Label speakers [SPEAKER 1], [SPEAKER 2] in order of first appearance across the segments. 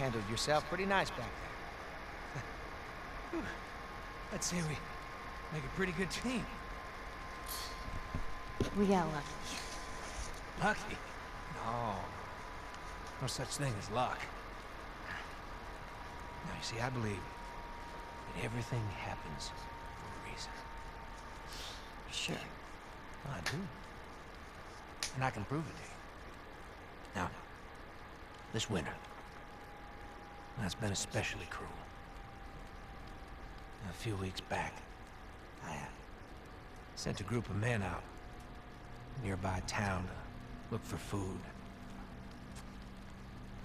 [SPEAKER 1] handled yourself pretty nice back there.
[SPEAKER 2] I'd say we make a pretty good team.
[SPEAKER 3] We got lucky.
[SPEAKER 2] Lucky? No. No such thing as luck. Now, you see, I believe that everything happens for a reason.
[SPEAKER 3] Sure.
[SPEAKER 2] I do. And I can prove it to you. Now, this winter, that's been especially cruel. A few weeks back, I uh, sent a group of men out nearby town to look for food.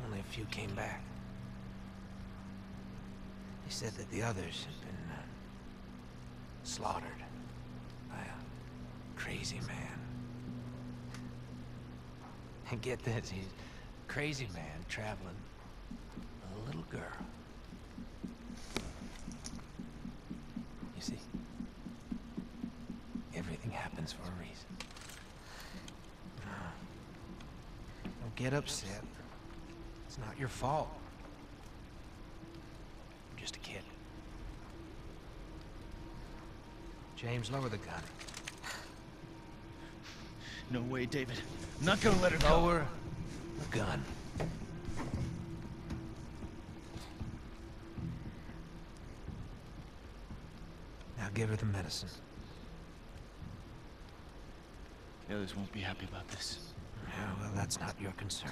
[SPEAKER 2] Only a few came back. They said that the others had been uh, slaughtered by a crazy man. And get this, he's a crazy man traveling with a little girl. You see, everything happens for a reason. Don't get upset. It's not your fault. I'm just a kid. James, lower the gun.
[SPEAKER 4] No way, David. I'm not gonna let her go.
[SPEAKER 2] Lower the gun. Now give her the medicine.
[SPEAKER 4] The others won't be happy about this.
[SPEAKER 2] Yeah, well, that's not your concern.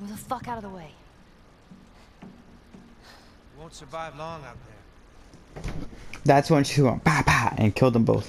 [SPEAKER 3] Move the fuck out of the way.
[SPEAKER 2] You won't survive long out there.
[SPEAKER 5] That's when she went pa pa and killed them both.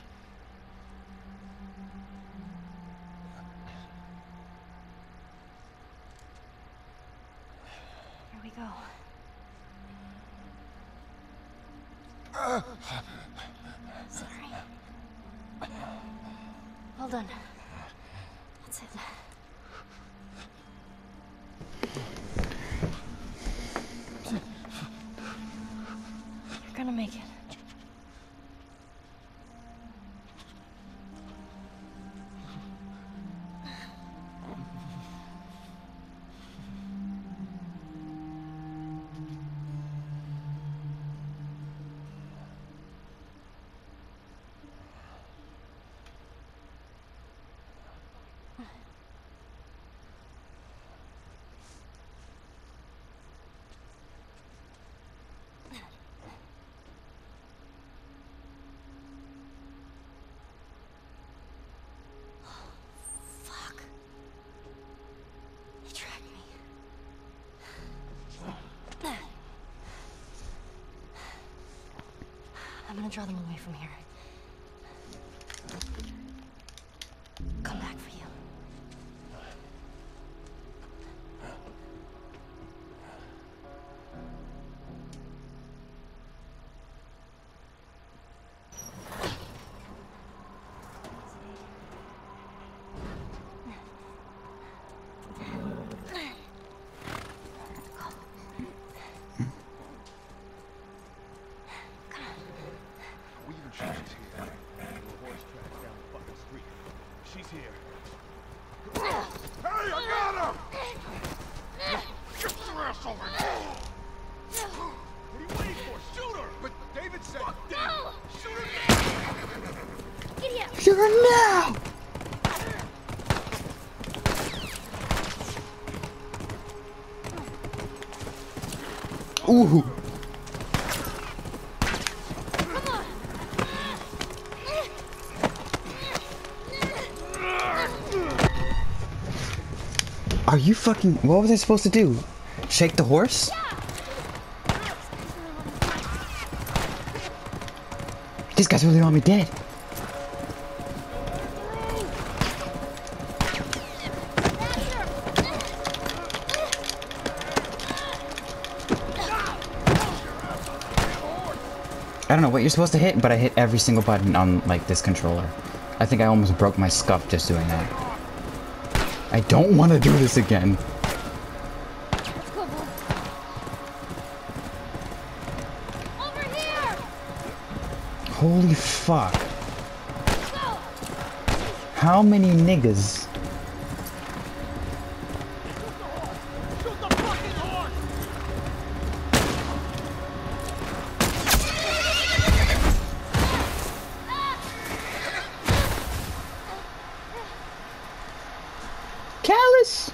[SPEAKER 3] we go. Sorry. Well done. That's it. I'm gonna draw them away from here. here. Hey, I got
[SPEAKER 1] him! Get your ass over here! What are you waiting for? Shoot her! But David said... Fuck them!
[SPEAKER 3] No.
[SPEAKER 1] Shoot her now!
[SPEAKER 3] Get
[SPEAKER 5] him! Shoot her
[SPEAKER 3] now! Ooh.
[SPEAKER 5] Are you fucking. What was I supposed to do? Shake the horse? These guys really want me dead. I don't know what you're supposed to hit, but I hit every single button on like this controller. I think I almost broke my SCUF just doing that. I don't want to do this again.
[SPEAKER 3] Let's go, boy. Over here!
[SPEAKER 5] Holy fuck. How many niggas? Callus!